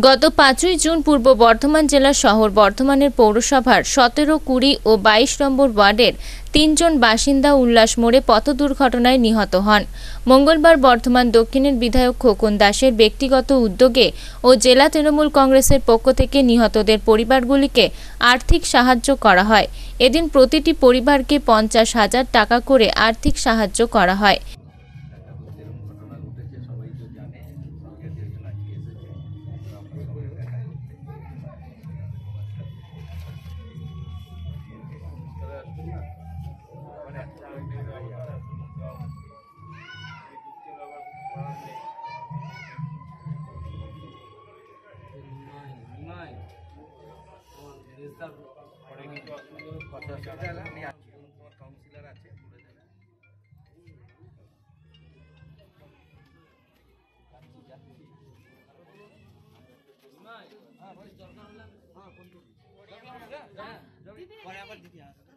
গত পাঁচই জুন পূর্ব বর্ধমান জেলা শহর বর্ধমানের পৌরসভার সতেরো, কুড়ি ও বাইশ নম্বর ওয়ার্ডের তিনজন বাসিন্দা উল্লাস মোড়ে পথ দুর্ঘটনায় নিহত হন। মঙ্গলবার বর্ধমান দক্ষিণের বিধায়ক খোকন দাসের ব্যক্তিগত উদ্যোগে ও জেলা তৃণমূল কংগ্রেসের পক্ষ থেকে নিহতদের পরিবারগুলিকে আর্থিক সাহায্য করা হয়। এদিন প্রতিটি পরিবারকে পঞ্চাশ হাজার টাকা করে আর্থিক সাহায্য করা হয়। তোমার আছে বলে দেবে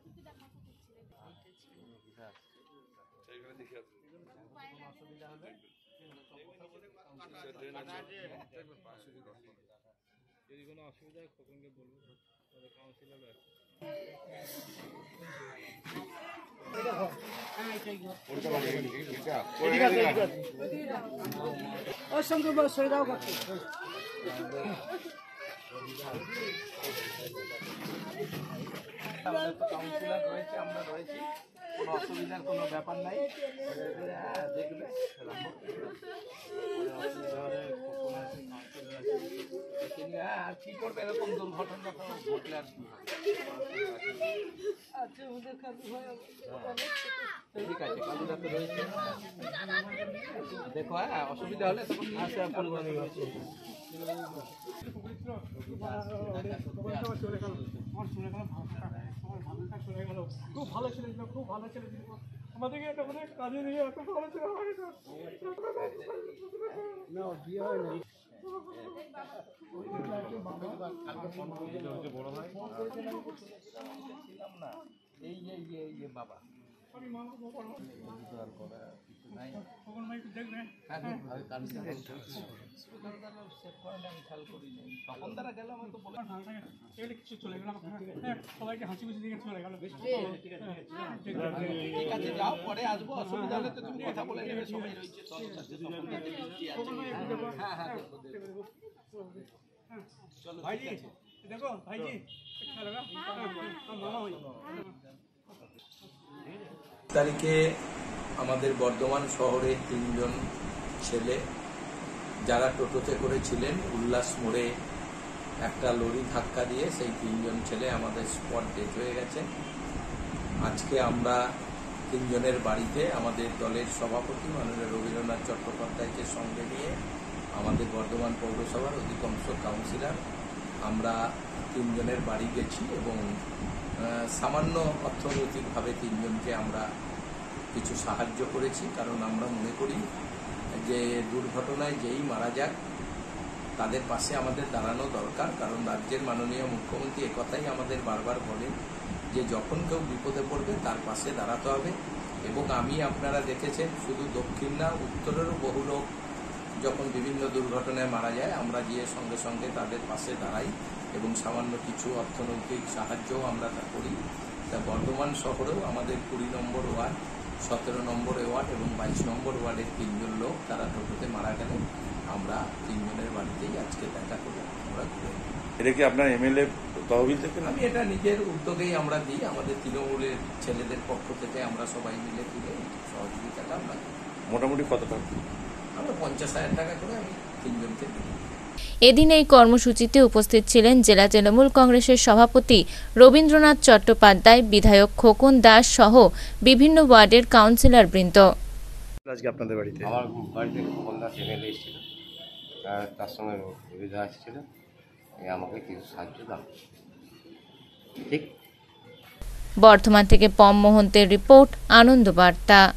যদি কোনো অসুবিধা হয় খোকনকে বলব তাহলে কাউন্সিলরও আছে আমাদের তো কাউন্সিলর রয়েছে আমরা রয়েছি কোনো অসুবিধার কোনো ব্যাপার নাই। দেখবে আর কি করবে এরকম দুর্ঘটনা ঘটলে আর হ্যাঁ। ঠিক আছে কালুদা তো রয়েছে। দেখো হ্যাঁ অসুবিধা হলে তখন আসে পরিবার খুব ভালো ছেলে ছিল খুব ভালো ছেলে ছিল আমাদেরকে একটা মানে কাজে নিয়ে এত ভালো ছিল না হয় না যে, এই যে বাবা। তখন হ্যাঁ, খেয়াল করিনি। তখন তারা গেল আমার তো কিছু চলে গেল হ্যাঁ সবাইকে হাসি খুশি দিয়ে চলে গেল। ঠিক ঠিক আছে যাও পরে আসব অসুবিধা হলে তো তুমি কথা বলে নেবে সবাই রয়েছে তখন কাছে তখন কাছে বৃষ্টি আছে। হ্যাঁ হ্যাঁ চলো ভাইজি দেখো ভাইজি খেলা মামা তারিখে আমাদের বর্ধমান শহরে তিনজন ছেলে যারা টোটোতে করেছিলেন উল্লাস মোড়ে একটা লরি ধাক্কা দিয়ে সেই তিনজন ছেলে আমাদের স্পট ডেথ হয়ে গেছে। আজকে আমরা তিনজনের বাড়িতে আমাদের দলের সভাপতি মাননীয় রবীন্দ্রনাথ চট্টোপাধ্যায়কে সঙ্গে নিয়ে আমাদের বর্ধমান পৌরসভার অধিকাংশ কাউন্সিলর আমরা তিনজনের বাড়ি গেছি এবং সামান্য অর্থনৈতিকভাবে তিনজনকে আমরা কিছু সাহায্য করেছি। কারণ আমরা মনে করি যে দুর্ঘটনায় যেই মারা যাক, তাদের পাশে আমাদের দাঁড়ানো দরকার। কারণ রাজ্যের মাননীয় মুখ্যমন্ত্রী একথাই আমাদের বারবার বলেন যে, যখন কেউ বিপদে পড়বে, তার পাশে দাঁড়াতে হবে। এবং আমি, আপনারা দেখেছেন, শুধু দক্ষিণ না, উত্তরেরও বহু লোক যখন বিভিন্ন দুর্ঘটনায় মারা যায় আমরা গিয়ে সঙ্গে সঙ্গে তাদের পাশে দাঁড়াই এবং সামান্য কিছু অর্থনৈতিক সাহায্যও আমরা তা করি। তা বর্ধমান শহরেও আমাদের কুড়ি নম্বর ওয়ার্ড সতেরো নম্বর ওয়ার্ড এবং বাইশ নম্বর ওয়ার্ডের তিনজন লোক তারা টোটোতে মারা গেলেন আমরা তিনজনের বাড়িতেই আজকে দেখা করে। আমরা ঘুরে। এটা কি আপনার এমএলএ তহবিল থেকে আমি এটা নিজের উদ্যোগেই আমরা দিই। আমাদের তৃণমূলের ছেলেদের পক্ষ থেকে আমরা সবাই মিলে তুলে সহযোগিতাটা আমরা মোটামুটি কত টাকা আমরা পঞ্চাশ হাজার টাকা করে আমি তিনজনকে দিই এদিন এই কর্মসূচিতে উপস্থিত ছিলেন জেলা তৃণমূল কংগ্রেসের সভাপতি রবীন্দ্রনাথ চট্টোপাধ্যায় বিধায়ক খোকন দাস সহ বিভিন্ন ওয়ার্ডের কাউন্সিলর বৃন্দ। আজকে আপনাদের বাড়িতে? আমার বাড়িতে খোকন দাস এমএলএ এসেছিল। তার- তার সঙ্গে এসেছিল। আমাকে কিছু সাহায্য ঠিক? বর্ধমান থেকে পম মোহন্তের রিপোর্ট আনন্দ বার্তা।